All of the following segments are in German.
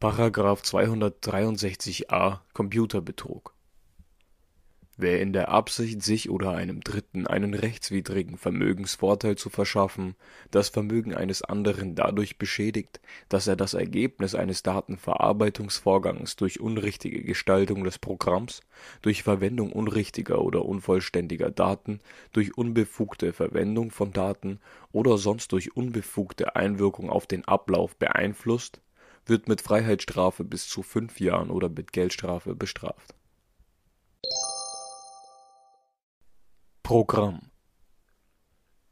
Paragraph 263a Computerbetrug. Wer in der Absicht, sich oder einem Dritten einen rechtswidrigen Vermögensvorteil zu verschaffen, das Vermögen eines anderen dadurch beschädigt, dass er das Ergebnis eines Datenverarbeitungsvorgangs durch unrichtige Gestaltung des Programms, durch Verwendung unrichtiger oder unvollständiger Daten, durch unbefugte Verwendung von Daten oder sonst durch unbefugte Einwirkung auf den Ablauf beeinflusst, wird mit Freiheitsstrafe bis zu fünf Jahren oder mit Geldstrafe bestraft. Programm.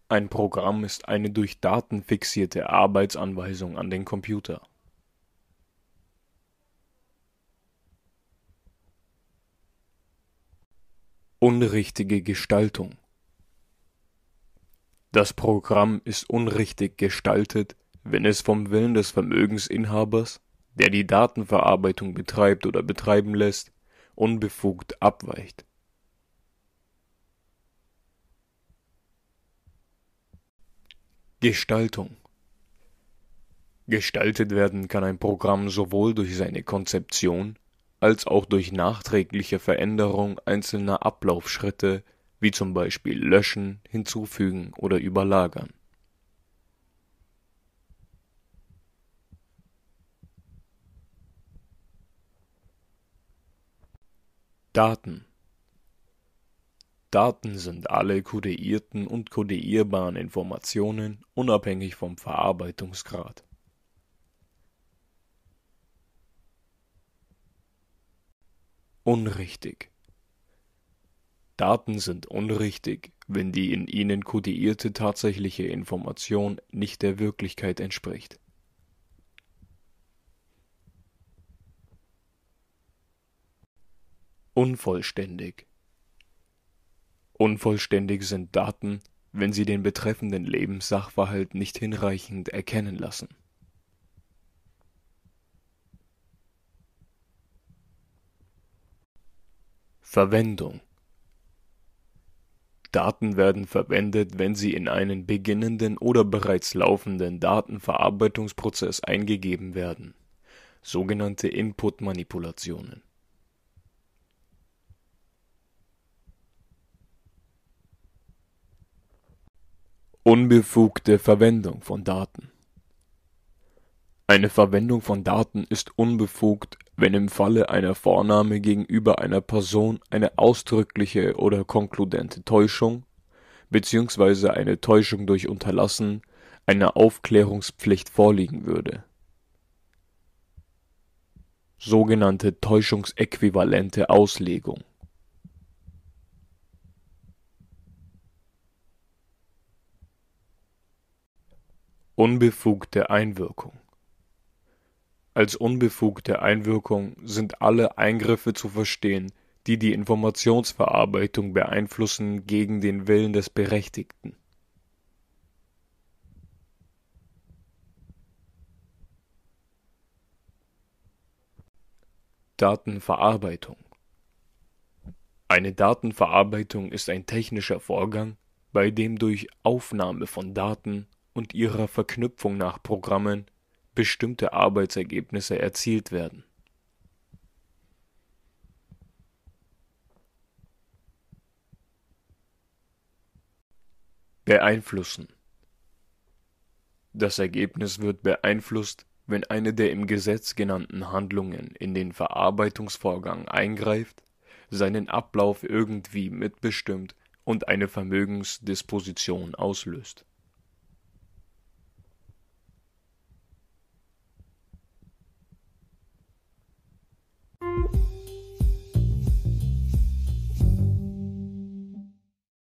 Ein Programm ist eine durch Daten fixierte Arbeitsanweisung an den Computer. Unrichtige Gestaltung. Das Programm ist unrichtig gestaltet, wenn es vom Willen des Vermögensinhabers, der die Datenverarbeitung betreibt oder betreiben lässt, unbefugt abweicht Gestaltung Gestaltet werden kann ein Programm sowohl durch seine Konzeption als auch durch nachträgliche Veränderung einzelner Ablaufschritte wie zum Beispiel Löschen, Hinzufügen oder Überlagern. Daten Daten sind alle kodierten und kodierbaren Informationen unabhängig vom Verarbeitungsgrad. Unrichtig Daten sind unrichtig, wenn die in ihnen kodierte tatsächliche Information nicht der Wirklichkeit entspricht. Unvollständig. Unvollständig sind Daten, wenn sie den betreffenden Lebenssachverhalt nicht hinreichend erkennen lassen. Verwendung. Daten werden verwendet, wenn sie in einen beginnenden oder bereits laufenden Datenverarbeitungsprozess eingegeben werden, sogenannte Input-Manipulationen Unbefugte Verwendung von Daten Eine Verwendung von Daten ist unbefugt, wenn im Falle einer Vornahme gegenüber einer Person eine ausdrückliche oder konkludente Täuschung bzw. eine Täuschung durch Unterlassen einer Aufklärungspflicht vorliegen würde. Sogenannte täuschungsäquivalente Auslegung Unbefugte Einwirkung Als unbefugte Einwirkung sind alle Eingriffe zu verstehen, die die Informationsverarbeitung beeinflussen gegen den Willen des Berechtigten. Datenverarbeitung Eine Datenverarbeitung ist ein technischer Vorgang, bei dem durch Aufnahme von Daten und ihrer Verknüpfung nach Programmen bestimmte Arbeitsergebnisse erzielt werden. Beeinflussen Das Ergebnis wird beeinflusst, wenn eine der im Gesetz genannten Handlungen in den Verarbeitungsvorgang eingreift, seinen Ablauf irgendwie mitbestimmt und eine Vermögensdisposition auslöst